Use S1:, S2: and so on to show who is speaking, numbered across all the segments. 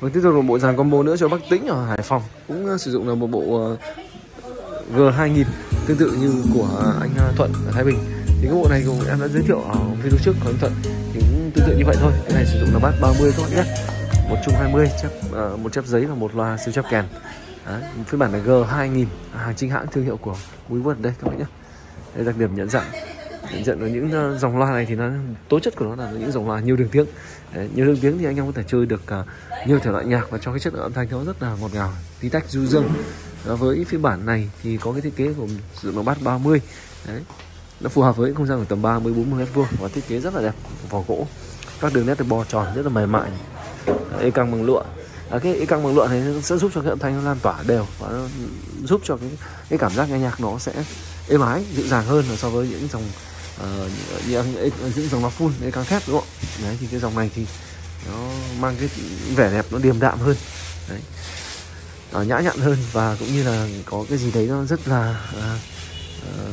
S1: Vâng, tiếp tục là bộ dàn combo nữa cho Bắc Tĩnh ở Hải Phòng. Cũng ờ, sử dụng là một bộ ờ, G2000 tương tự như của anh ờ, Thuận ở Thái Bình. Thì cái bộ này cũng em đã giới thiệu ở video trước của anh Thuận. Thì cũng tương tự như vậy thôi. Cái này sử dụng là bát 30 các bạn nhé. Một chung 20 chép uh, một chép giấy và một loa siêu chép kèn. Đấy, phiên bản là G2000 hàng chính hãng thương hiệu của Woodward đây các bạn nhé. Đây đặc điểm nhận dạng nhận dạng ở những ờ, dòng loa này thì nó tố chất của nó là những dòng loa nhiều đường tiếng. Đấy, nhiều đường tiếng thì anh em có thể chơi được uh, nhiều thể loại nhạc và cho cái chất lượng âm thanh nó rất là ngọt ngào tí tách du dương. Với phiên bản này thì có cái thiết kế gồm sử dụng bát 30 Đấy. nó phù hợp với không gian của tầm 30 40 mét vuông và thiết kế rất là đẹp vỏ gỗ. Các đường nét được bò tròn rất là mềm mại. Ê e căng bằng lụa. À, cái ê căng bằng lụa này sẽ giúp cho cái âm thanh nó lan tỏa đều và nó giúp cho cái cái cảm giác nghe nhạc nó sẽ êm ái dịu dàng hơn so với những dòng Ờ, những, những dòng nó full ê càng thép đúng không? Đấy thì cái dòng này thì nó mang cái vẻ đẹp nó điềm đạm hơn. Đấy. À, nhã nhặn hơn và cũng như là có cái gì đấy nó rất là à, à,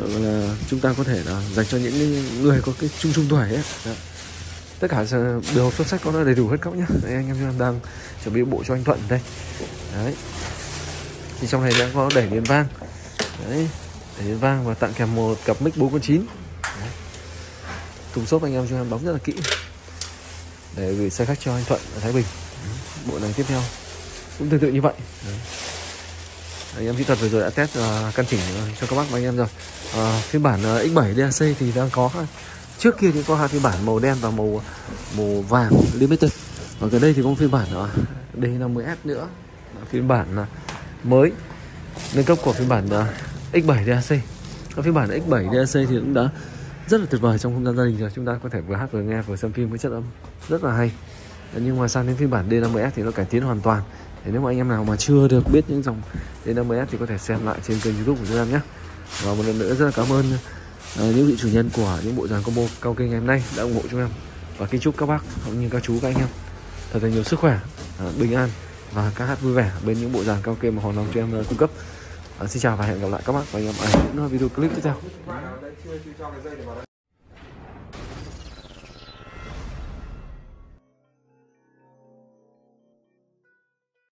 S1: là chúng ta có thể là dành cho những người có cái chung chung tuổi ấy. Đấy. tất cả đều hộp xuất sách có đầy đủ hết các nhá. Đây anh em đang chuẩn bị bộ cho anh Thuận đây. Đấy. Thì trong này đã có đẩy liền vang. Đấy đẩy vang và tặng kèm một cặp mic 4 con 9 đấy. thùng xốp anh em cho em bóng rất là kỹ. Để gửi xe khách cho anh Thuận ở Thái Bình. Bộ này tiếp theo. Cũng tương tự như vậy. Đấy. anh em kỹ thuật vừa rồi đã test uh, căn chỉnh à, cho các bác và anh em rồi. Uh, phiên bản uh, X7 DAC thì đang có trước kia thì có hai phiên bản màu đen và màu màu vàng limited. Và gần đây thì có phiên bản uh, D50S nữa. Phiên bản uh, mới. Nâng cấp của phiên bản uh, X7 DAC các phiên bản X7 DAC thì cũng đã rất là tuyệt vời trong không gian gia đình rồi. Chúng ta có thể vừa hát vừa nghe, vừa xem phim với chất âm rất là hay. Nhưng mà sang đến phiên bản D50S thì nó cải tiến hoàn toàn. Thì nếu mà anh em nào mà chưa được biết những dòng D50S thì có thể xem lại trên kênh youtube của chúng em nhé. Và một lần nữa rất là cảm ơn ờ, những vị chủ nhân của những bộ dàn combo cao kênh ngày hôm nay đã ủng hộ chúng em. Và kính chúc các bác cũng như các chú, các anh em thật là nhiều sức khỏe ờ, bình an và ca hát vui vẻ bên những bộ dàn cao kê mà hoàng long cho em ờ, cung cấp. Vâng, xin chào và hẹn gặp lại các bác và anh em ở những video clip tiếp theo.